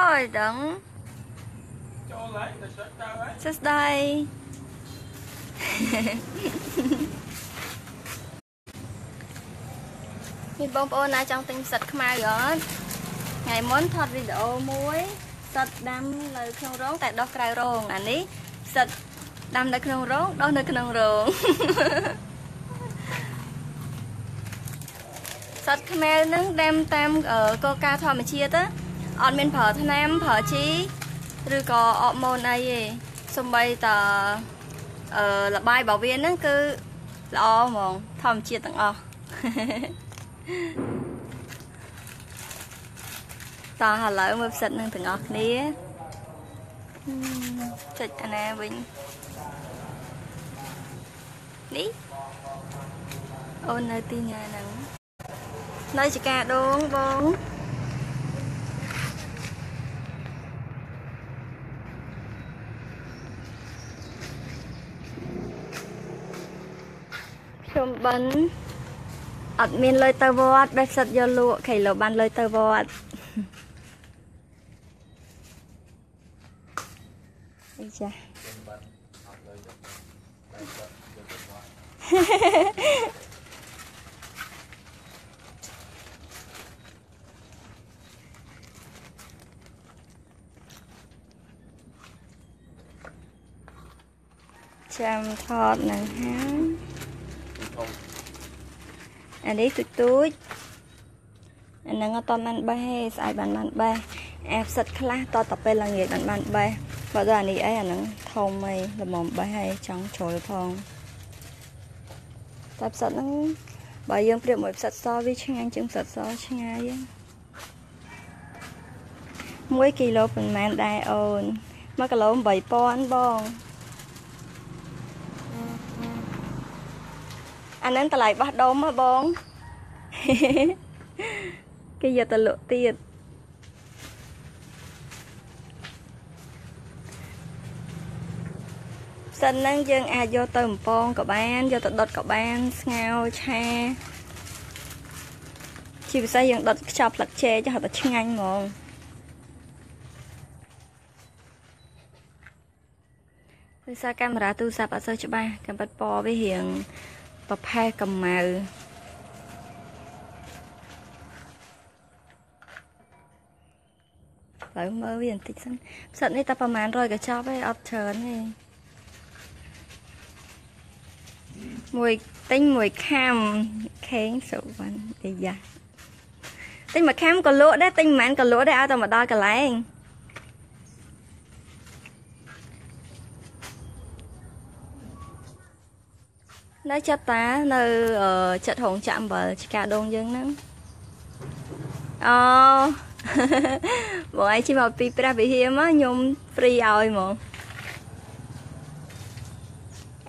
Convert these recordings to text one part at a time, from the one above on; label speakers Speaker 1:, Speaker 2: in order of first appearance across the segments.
Speaker 1: ហើយដឹង
Speaker 2: ចូលហើយទៅចុចទៅហើយ
Speaker 1: សួស្តីមានបងប្អូនណាចង់ទិញផ្សិតខ្មៅអត់ថ្ងៃមុនថតវីដេអូមួយផ្សិតដាំនៅក្នុងរោងតែដុះក្រៅរោងអានេះផ្សិតដាំនៅក្នុងរោងដុះនៅក្នុងរោងសត្វខ្មៅនឹងដាំតាមកលការធម្មជាតិណា អត់មានប្រើថ្នាំប្រើជីឬក៏អបម៉ូនអីទេសំបីតអឺលបាយរបស់វាហ្នឹងគឺល្អហ្មងធម្មជាតិទាំងអស់តោះឥឡូវមើលផ្សិតនឹងទាំងអស់គ្នាហឹមចុចអាណាវិញនេះអូននៅទីញ៉ាហ្នឹងនៅចកាដងបង ខ្ញុំបិណ្ឌអត់មានលុយទៅវត្តបេះផ្សិតយកលក់ខៃលោបានលុយទៅវត្តអីចាចាំថតនឹងហើយ អានេះទូចទូចអាហ្នឹងអត់តបានបេះទេស្អែកបានបានបេះអាផ្សិតខ្លះតតទៅពេលល្ងាចបានបានបេះបើដល់អានេះអីអាហ្នឹងធំអីល្មមបេះហើយចង់ជ្រុលផងតែផ្សិតហ្នឹងបើយើងប្រៀបមួយផ្សិតសវាឆ្ងាញ់ជាងផ្សិតសឆ្ងាយ1គីឡូប៉ុន្មានដែរអូន1គីឡូ8000បង អាហ្នឹងតម្លៃបោះដុំហ៎បងគេយកទៅលក់ទៀតសិនហ្នឹងយើងអាចយកទៅបំពងក៏បានយកទៅដុតក៏បានស្ងោរឆាជាពិសេសយើងដុតខ្ចប់ផ្លឹកចេកចាស់តែឆ្ងាញ់ហ្មងដោយសារកាមេរ៉ាទូរស័ព្ទអត់សូវច្បាស់កំប៉ិតពណ៌វារៀង ប្រផេះកម្មៅបើមើលវាបន្តិចសិនផ្សិតនេះតែប្រហែល100កញ្ចប់ឯងអត់ច្រើនទេមួយទិញមួយខាំខេងសុវណ្ណអីយ៉ាទិញមួយខាំក៏លក់ដែរទិញមិនមែនក៏លក់ដែរឲ្យតែមកដល់កន្លែង នៅចិត្តតានៅចិត្តរោងចក្រអំបិលឆ្កាដងយើងហ្នឹងអូបងឯងជិះមកពីព្រះវិហារមកខ្ញុំហ្វ្រីឲ្យហ្មង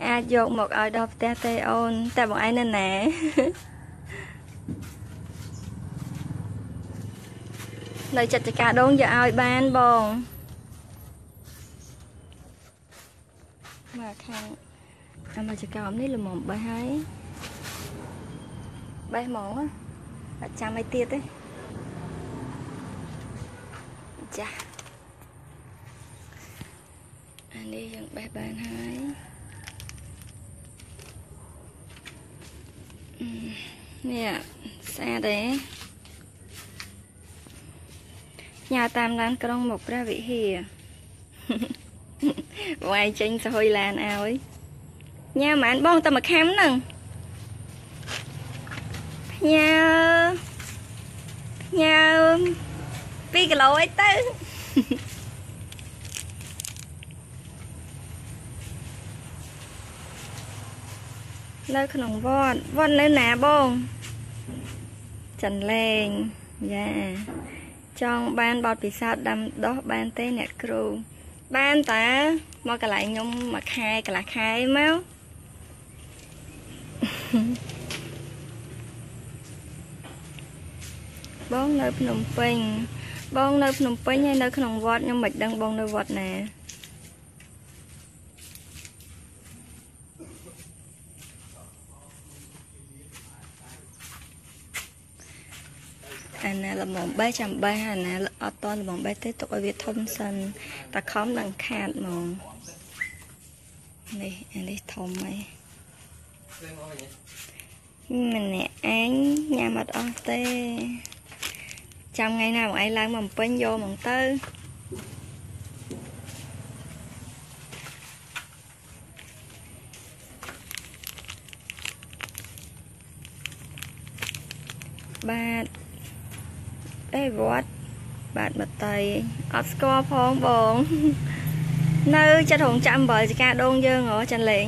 Speaker 1: អាចយកមកឲ្យដល់ផ្ទះទេអូន តែបងឯងនៅណានៅចិត្តចកាដងយកឲ្យបានបងមកខាង អាមកចកោមនេះល្មមបេះហើយបេះហ្មងអត់ចាំឲ្យទៀតទេចាអានេះយើងបេះបានហើយនេះស្អាតទេញ៉ាតាមឡានក្រុងមកព្រះវិហារវាយចេញសហុយឡានឲ្យ ញ៉ាំមិនបងតែមួយខាំហ្នឹងញ៉ាញ៉ា2គីឡូអីទៅនៅក្នុងវត្តវត្តនៅណាបងចិនលេងយ៉ាចង់បានបទពិសោធន៍ដាំដុះបានទេអ្នកគ្រូបានតាមកកន្លែងខ្ញុំមួយខែកន្លះខែមក បងនៅភ្នំពេញ បងនៅភ្នំពេញហើយនៅក្នុងវត្តខ្ញុំមិនដឹងបងនៅវត្តណាអាអាណាល្មមបេះចាំបេះអាណាអត់តល្មមបេះទេទុកឲ្យវាធំសិនតែខំនឹងខាតហ្មងនេះអានេះធំហើយ ម្នាក់ឯងញ៉ាំអត់អស់ទេចាំថ្ងៃណាបងឯងឡើងមកបំពេញយកហ្មងទៅបាទអេវត្តបាទបតីអត់ស្គាល់ផងបង នៅចិត្តរងចាំអំបិលចកាដងយើងហ៎ចាន់លេង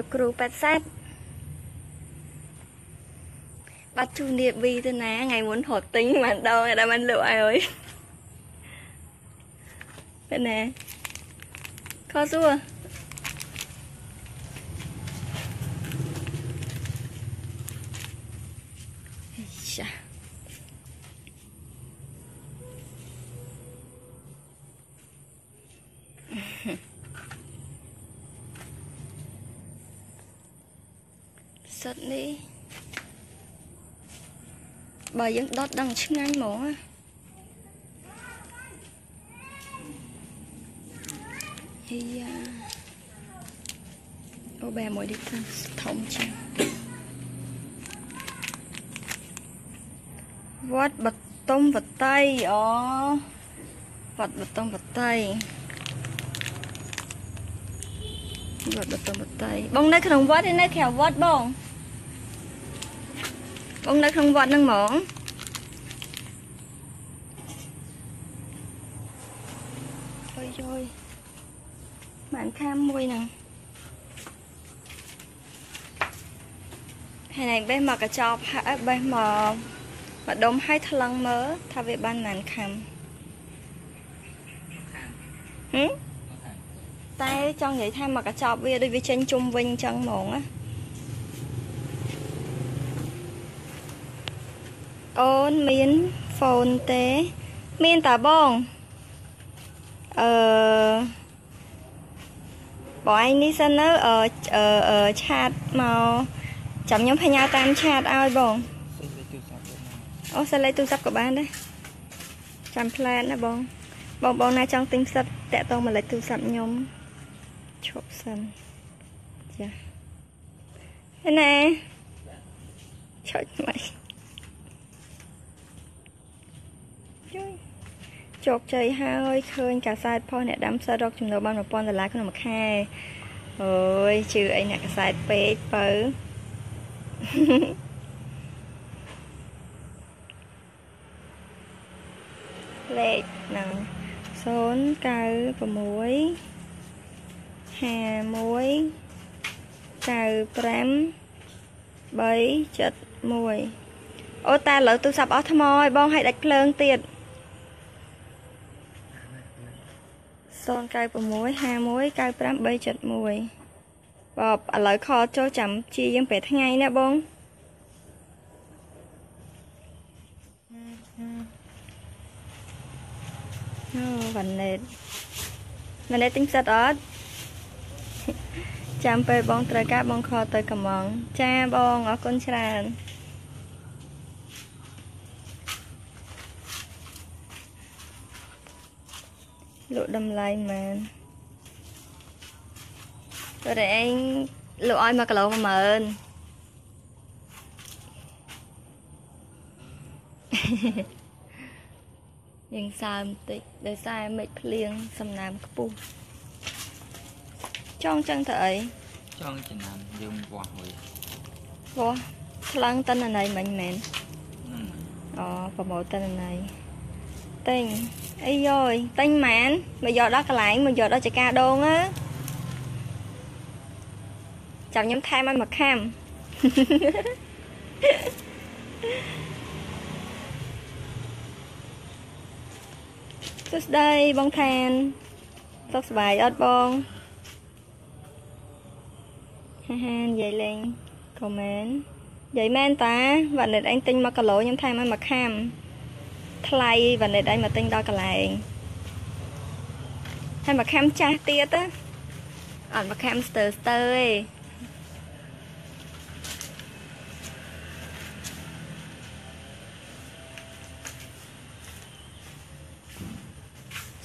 Speaker 1: លោកគ្រូប៉ែតសាត់បាត់ជូននាបវីទៅណាថ្ងៃមុនរត់ទិញបានដងតែមិនលក់ឲ្យអើយទៅណាខោសួរអេចា សិតនេះបើយើងដុតដឹងឆ្ងាញ់ហ្មងណាហីយ៉ាអូបែមួយនេះទៅធំជាងវត្តបតុមវតីអូវត្តបតុមវតីវត្តបតុមវតីបងនៅក្នុងវត្តទេនៅក្រៅវត្តបង បងនៅក្នុងវត្តហ្នឹងហ្មងអើយយយបានខាមមួយហ្នឹងហើយណៃបេះមកកញ្ចប់ហើយបេះមកម្ដុំឲ្យថ្លឹងមើលថាវាបានបានខាំហឹមតែចង់និយាយថាមកកញ្ចប់វាដូចវាចេញជុំវិញអញ្ចឹងហ្មងណា អូនមានហ្វូនទេ មានតាបងអឺបងឯងនេះសិននៅអឺអឺឆាតមកចាំខ្ញុំបញ្ញាតាមឆាតឲ្យបងអូសិលេខទូរស័ព្ទក៏បានដែរចាំផ្លែតណាបងបងបងណាចង់ទិញផ្សិតតាក់តងមកលេខទូរស័ព្ទខ្ញុំឈប់សិនចាឯណែឆុចមក ជួយជោគជ័យហើយឃើញកាសែតផុសអ្នកដាំផ្សិតរកចំណូលបាន1000ដុល្លារក្នុងមួយខែអើយជឿអីអ្នកកាសែតពេកបើលេខហ្នឹង096 51 95 371អូតែឥឡូវទូរស័ព្ទអស់ថ្មឲ្យបងឲ្យដាច់ភ្លើងទៀត096 51 95 371បបឥឡូវខលចូលចាំជាយើងពេលថ្ងៃណាបងអូវ៉ាន់ណេតវ៉ាន់ណេតទិញផ្សិតអត់ចាំពេលបងត្រូវការបងខលទៅកំងចាបងអរគុណច្រើន លក់តម្លៃមែនទៅតែឯងលក់ឲ្យ1គីឡូ10000យើងសើមតិចដោយសារមេឃភ្លៀងសំណាមខ្ពស់ចង់ចឹងទៅអី
Speaker 2: ចង់ចំណាំយើងវាស់មួយ
Speaker 1: វោះឆ្លងតនន័យមិញមែន
Speaker 2: ហ្នឹង
Speaker 1: អូប្រម៉ូទិន្នន័យ ទិញអីយយទិញម៉ានមកយកដល់កន្លែងមកយកដល់ចកាដងណាចាំខ្ញុំថែមឲ្យមួយខាំសួស្ដីបងឋានសុខសប្បាយអត់បងហាហានិយាយលេងខមមិននិយាយមែនតាវ៉ានិតអញទិញ1គីឡូខ្ញុំថែមឲ្យមួយខាំ ថ្លៃវ៉ានិតអីមកទិញដល់កន្លែងហើយមកខាំចាស់ទៀតអត់មកខាំស្ទើស្ទើទេ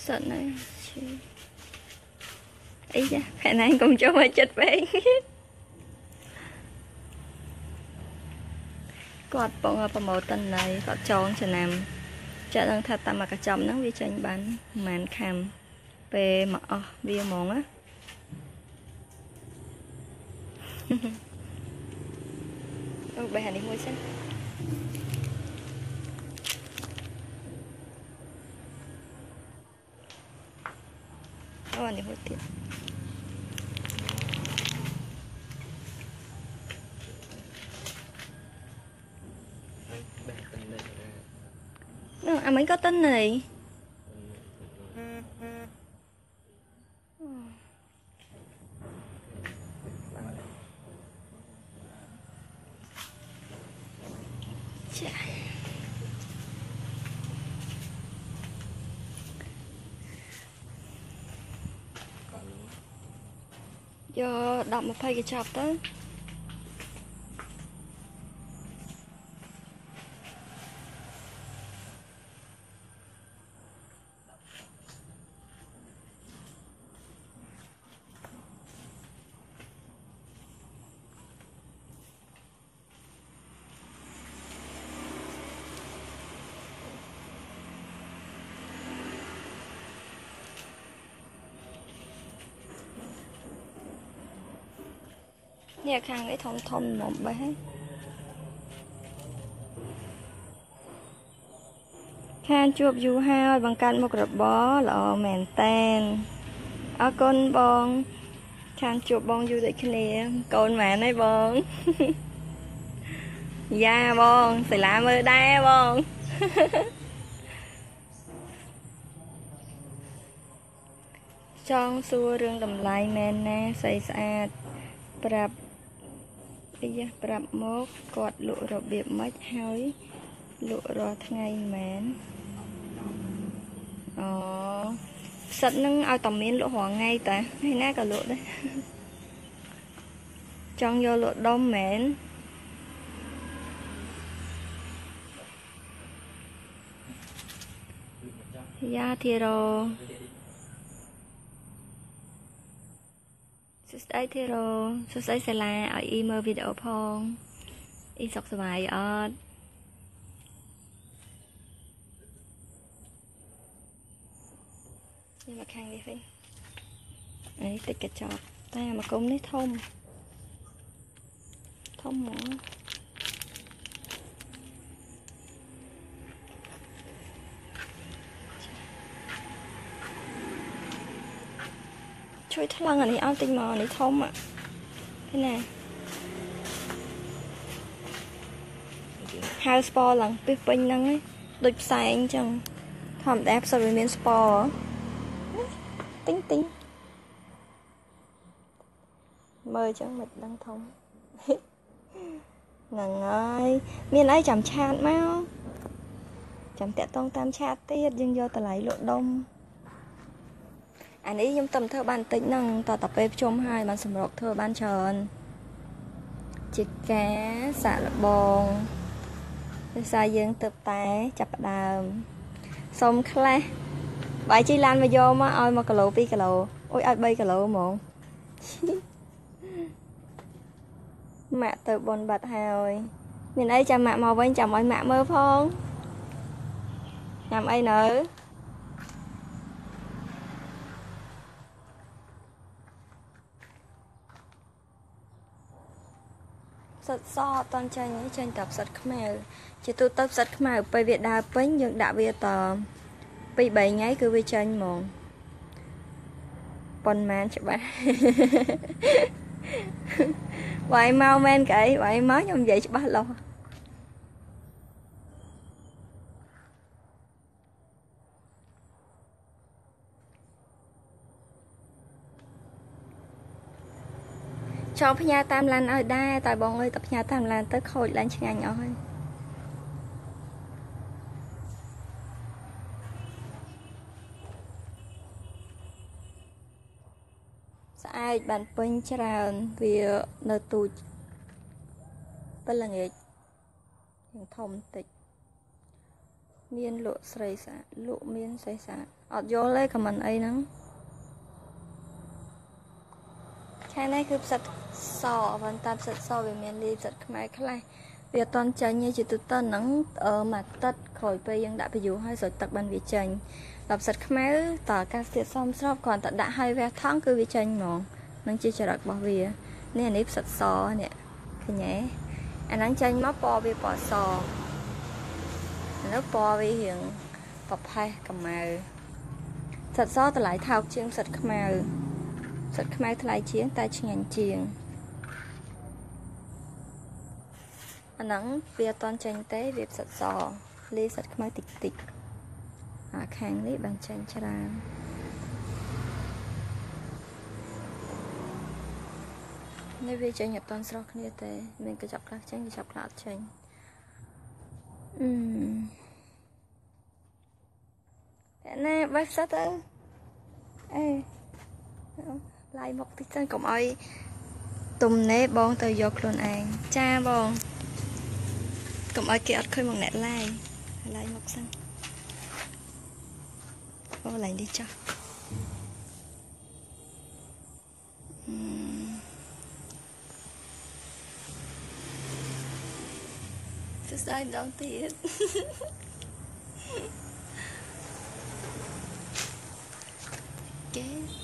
Speaker 1: សិនហើយអីយ៉ាផែនឯងកុំចូលមកចិត្តពេកគាត់ពងប្រម៉ូទិនណៃគាត់ចងឆ្នាំ ចាក់ដឹងថាតាមមកកញ្ចំហ្នឹងវាចេញបានប្រហែលខាំពេលមកអស់វាហ្មងណាអូបែរនេះមួយសិនអូអានេះមួយទៀត
Speaker 2: បែកទៅនេះ
Speaker 1: នោះអាមិញក៏តិនន័យចាយក នេះខាងនេះធំធំមកបេះហើយខានជួបយូរហើយបង្កើតមុខរបរល្អមែនតែនអរគុណបងខានជួបបងយូរដូចគ្នា កូនម៉ែនហើយបងយ៉ាបងសិលាមើលដែរបងចង់សួររឿងតម្លៃមែនណាស្អីស្អាតប្រាប់ អីយ៉ាប្រាប់មកគាត់លក់របៀបម៉េចហើយលក់រាល់ថ្ងៃមែនអូផ្សិតនឹងឲ្យតាមានលក់រាល់ថ្ងៃតាថ្ងៃណាក៏លក់ដែរចង់យកលក់ដុំមែនយ៉ាធីរ៉ូ សួស្តីធីរ៉ូសួស្តីសាឡាឲ្យអ៊ីមើលវីដេអូផងអ៊ីសុខសប្បាយអត់នេះមកខាងនេះវិញនេះតិចកញ្ចប់តែអាមកគុំនេះធំធំហ្មង ជួយថ្លឹងអានេះឲ្យតិចមកអានេះធំอ่ะឃើញណាហៅស្ពឡើងពីពេញហ្នឹងឯងដូចផ្សែងអញ្ចឹងធម្មតាផ្សិតវាមានស្ពទិញទិញមើលអញ្ចឹងមិនដឹងធំហ្នឹងហើយមានអីចាំឆាតមកចាំតាក់តងតាមឆាតទៀតយើងយកតម្លៃលក់ដុំ អានេះខ្ញុំតំធ្វើបានតិចហ្នឹងតតែពេលភ្ជុំហើយបានសម្រុកធ្វើបានច្រើនជាការសាក់លបងដោយសារយើងទៅតែចាប់ផ្ដើមសុំខ្លះបាយជីឡានមកយកមកឲ្យ1គីឡូ2គីឡូអូយឲ្យ3គីឡូហ្មងម៉ាក់ទៅបនបាត់ហើយមានអីចាំម៉ាក់មកវិញចាំឲ្យម៉ាក់មើលផងញ៉ាំអីនៅ សិតសអត់តន់ចាញ់ទេចាញ់តែផ្សិតខ្មៅជាទូទៅផ្សិតខ្មៅពេលវាដើរពេញយើងដាក់វាត2 3ថ្ងៃគឺវាចាញ់ហ្មងប៉ុន្មានច្បាស់វាយមកមែនកែវាយមកខ្ញុំនិយាយច្បាស់លាស់ ចង់ផ្ញើតាមឡានឲ្យដែរតែបងអើយតែផ្ញើតាមឡានទៅខូចឡើងឆ្ងាញ់អស់ហើយស្អែកបានពេញច្រើនវានៅទូចពេលល្ងាចយ៉ាងធំបន្តិចមានលក់ស្រីស្អាតលក់មានស្រីស្អាតអត់យល់ទេខមមិនអីហ្នឹង ខាងនេះគឺផ្សិតសប៉ុន្តែផ្សិតសវាមានលីផ្សិតខ្មែរខ្លះវាអត់តន់ចាញ់ទេជាទូទៅហ្នឹងអឺមួយទឹកក្រោយពេលយើងដាក់ពយុហើយស្រោចទឹកបានវាចាញ់ដល់ផ្សិតខ្មែរតើអាកាសធាតុសមស្របគ្រាន់តែដាក់ហើយវះថង់គឺវាចាញ់ហ្មងនឹងជាចរិតរបស់វានេះអានេះផ្សិតសនេះឃើញទេអាហ្នឹងចាញ់មកពណ៌វាពណ៌សអានោះពណ៌វារៀងប្រផេះកម្ៅផ្សិតសតម្លៃថោកជាងផ្សិតខ្មៅ ផ្សិតខ្មៅថ្លៃជាងតែឆ្ងាញ់ជាងអាហ្នឹងវាអត់តន់ចាញ់ទេវាផ្សិតសលីផ្សិតខ្មៅតិចតិចអាខាងនេះបានចាញ់ច្រើននេះវាចេញអត់តន់ស្រស់គ្នាទេ មានកញ្ចប់ខ្លះចេញកញ្ចប់ខ្លះអត់ចេញអឺតែណាបេះផ្សិតទៅអេ ឡាយមកតិចទៅកុំឲ្យទំនេរបងទៅយកខ្លួនឯងចាបងកុំឲ្យគេអត់ឃើញមកអ្នកឡាយឡាយមកសិនអូឡាយនេះចាស់សួស្ដីម្ដងទៀតគេ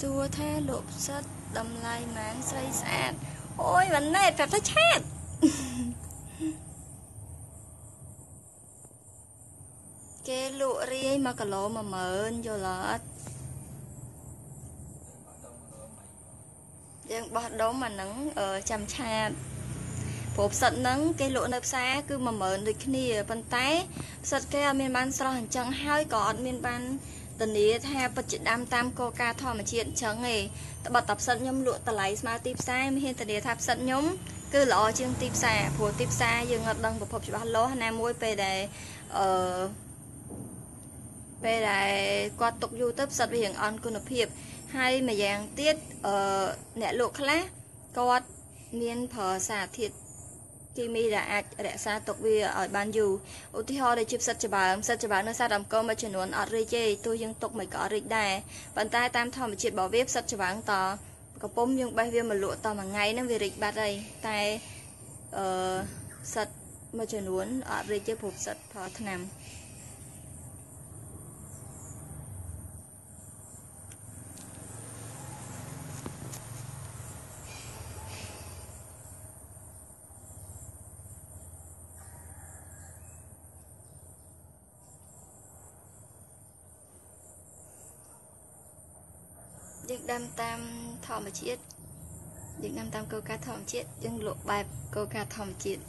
Speaker 1: សួរថាលោកផ្សិតតម្លៃម៉ានស្រីស្អាតអូយមិនណែប្រាប់ថាឆាតគេលក់រាយ1គីឡូ10000យល់អត់យើងបោះដុំអាហ្នឹងចាំឆាតព្រោះផ្សិតហ្នឹងគេលក់នៅផ្សារគឺ10000ដូចគ្នាប៉ុន្តែផ្សិតគេអត់មានបានស្រស់អញ្ចឹងហើយក៏អត់មានបាន ធានាថាពិតជាដាំតាមកលការធម្មជាតិអញ្ចឹងឯងត្បិតតែផ្សិតខ្ញុំលក់តម្លៃស្មើទីផ្សារមិនហ៊ានធានាថាផ្សិតខ្ញុំគឺល្អជាងទីផ្សារព្រោះទីផ្សារយើងអត់ដឹងប្រភពច្បាស់លាស់ណាមួយពេលដែលអឺពេលដែលគាត់ទុកយូរទៅផ្សិតវារៀងអន់គុណភាពហើយម្យ៉ាងទៀតអឺអ្នកលក់ខ្លះគាត់មានប្រើសារធាតុ គីមីដែលអាចរក្សាទុកវាឲ្យបានយូរឧទាហរណ៍ដូចជាផ្សិតច្បើងផ្សិតច្បើងនៅសត្វអង្គមួយចំនួនអត់រីកទេទោះយើងទុកមិនក៏អត់រីកដែរប៉ុន្តែតាមធម្មជាតិរបស់វាផ្សិតច្បើងតកំពុំយើងបេះវាមកលក់តមួយថ្ងៃហ្នឹងវារីកបាត់ហើយតែអឺផ្សិតមួយចំនួនអត់រីកទេព្រោះផ្សិតប្រើថ្នាំ យើងដាំតាមធម្មជាតិយើងដាំតាមកោការធម្មជាតិយើងលក់បែបកោការធម្មជាតិ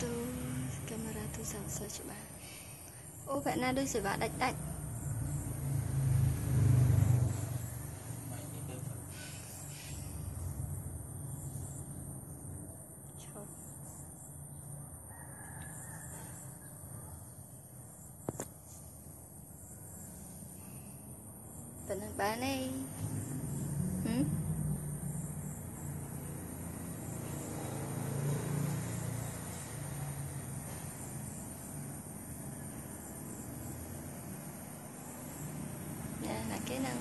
Speaker 1: ទូកាមេរ៉ាទូរស័ព្ទសើច្បាស់អូបែបណាដូចសេវាដាច់ដាច់ប៉ុណ្ណឹងបានទេហឹមណាណាគេនឹង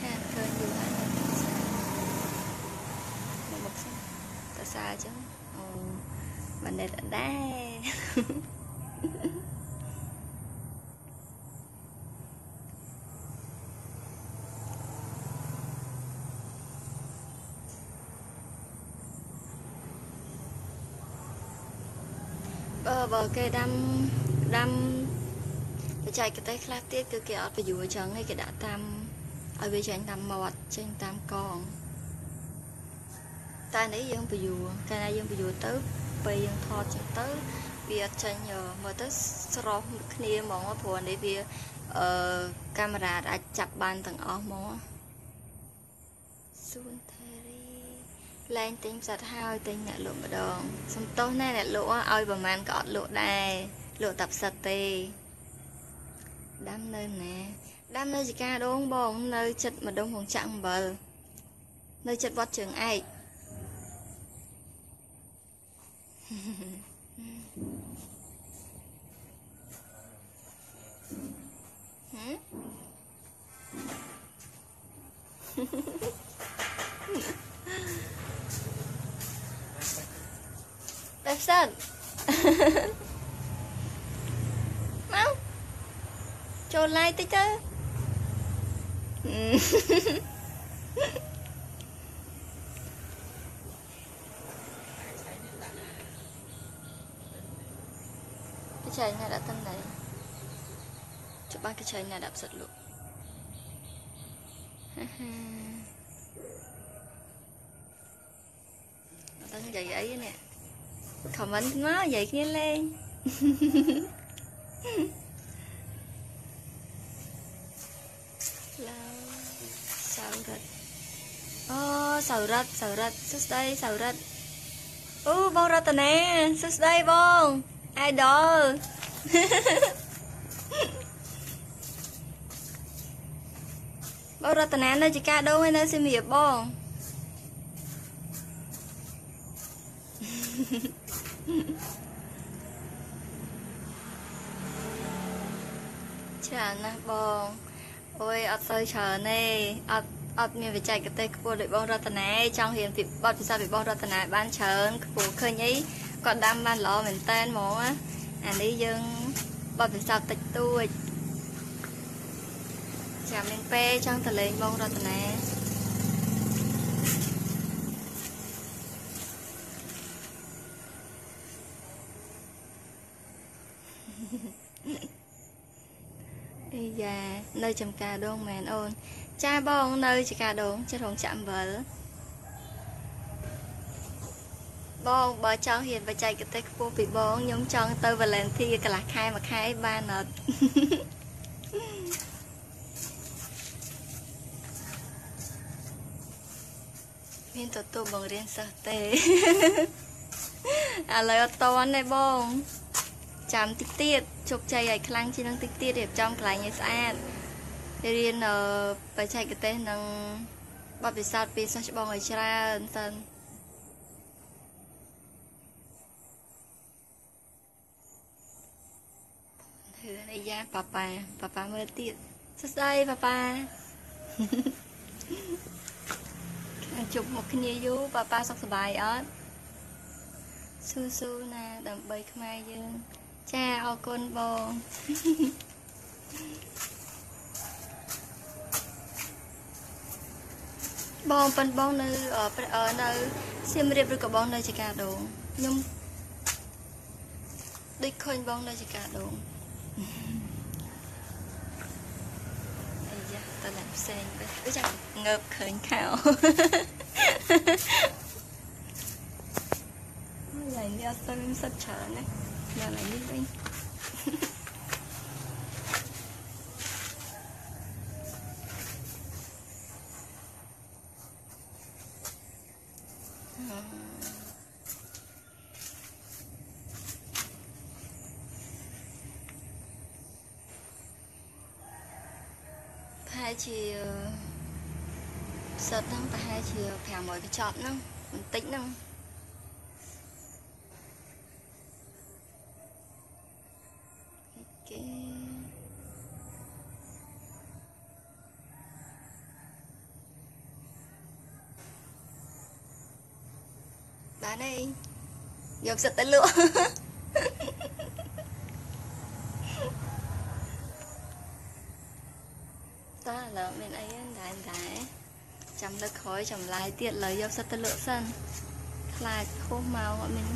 Speaker 1: ខានឃើញយូរហើយនៅទីផ្សារមកមកសិនតើសារអញ្ចឹងអូមិន ដែរដែរបើបើគេដាំដាំបច្ចេកទេសខ្លះទៀតគឺគេអត់បញ្យួរចឹងឯងគេដាក់តាមឲ្យវាចេញតាមមាត់ចេញតាមកងតែនេះយើងបញ្យួរកាលណាយើងបញ្យួរទៅ ពេលយើងថតចឹងទៅវាអត់ចេញមើលទៅស្រស់គ្នាហ្មងព្រោះនេះវាអឺកាមេរ៉ាអាចចាប់បានទាំងអស់ហ្មងសួនថេលែងទិញផ្សិតហើយទិញអ្នកលក់ម្ដងសំទោសណាអ្នកលក់ឲ្យប្រហែលក៏អត់លក់ដែរលក់តែផ្សិតទេដាំនៅណាដាំនៅចកាដងបង នៅចិត្តម្ដុំក្នុងចាក់អំបិលនៅចិត្តវត្តជើងឯក đẹp sơn mau. Trồn lại tí chứ chảy đã tân đấy. Chụp ba cái chảy đã đạp luôn. Lụ tân vậy ấy nè. Comment quá vậy nghe lên. Saurat Oh, Saurat, Saurat Sus đây, Saurat Uh, bong ra tờ nè. Sus đây, bong rật ô bông rật nè xuất đây bông idol bông rật nè nơi chị ca đâu hay nơi xem hiệp bông ច្រើនណាស់បងអូយអត់ទៅច្រើនទេអត់អត់មានវិច័យកទេសខ្ពស់ដូចបងរតនាចង់រៀនពីបទពិសោធន៍ពីបងរតនាបានច្រើនខ្ពស់ឃើញអី គាត់ដាំបានល្អមែនតើហ្មងណាអានេះយើងបទពិសោធន៍តិចតួចចាំលេងពេលចង់ទៅលេងបងរតនាអីយ៉ានៅចំការដងមែនអូនចាបងនៅចំការដងចិត្តរងចាក់អំបិល បងបើចង់ហ៊ានបច្ចេកទេសខ្ពស់ពីបងខ្ញុំចង់ទៅ Valentia កន្លះខែមួយខែបានអត់មានទទួលបង្រៀនសិស្សទេឥឡូវអត់តន់ទេបង ចាំតិចទៀតជោគជ័យឲ្យខ្លាំងជាងនឹងតិចទៀតរៀបចំកន្លែងឲ្យស្អាតរៀនអឺបច្ចេកទេសនិងបទពិសោធន៍ពីសិស្សច្បងឲ្យច្រើនសិនហឺ អាយ៉ាប៉ាប៉ាប៉ាប៉ាមើលទៀតសួស្ដីប៉ាប៉ាជប់មកគ្នាយូរប៉ាប៉ាសុខសប្បាយអត់ស៊ូស៊ូណាដើម្បីខ្មែរយើងចាអរគុណបងបងប៉ិនបងនៅអឺព្រះអឺនៅសៀមរាបឬក៏បងនៅចកាដងខ្ញុំដូចឃើញបងនៅចកាដង អីយ៉ាតើឡើងផ្សេងទៅដូចចាំងើបឃើញខោ Ôi, lại đi ở tôi mình sạch trở này giờ lại đi đi chiều thèm mọi cái chọt nâng mình tính nâng គេបានអីយកសិតទៅលក់តើឥឡូវមានអីដែរដែរ ចាំលើកក្រោយចម្លាយទៀតឥឡូវយកសិតទៅលក់សិនខ្លាចហួសមកអត់មាន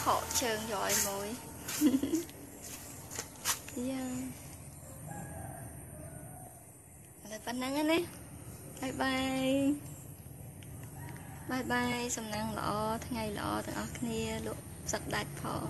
Speaker 1: ខកជើងយកឲ្យមួយយ៉ាឥឡូវប៉ុណ្ណឹងណាបាយបាយបាយបាយសំណាងល្អថ្ងៃល្អទាំងអស់គ្នាលោកសឹកដាច់ផង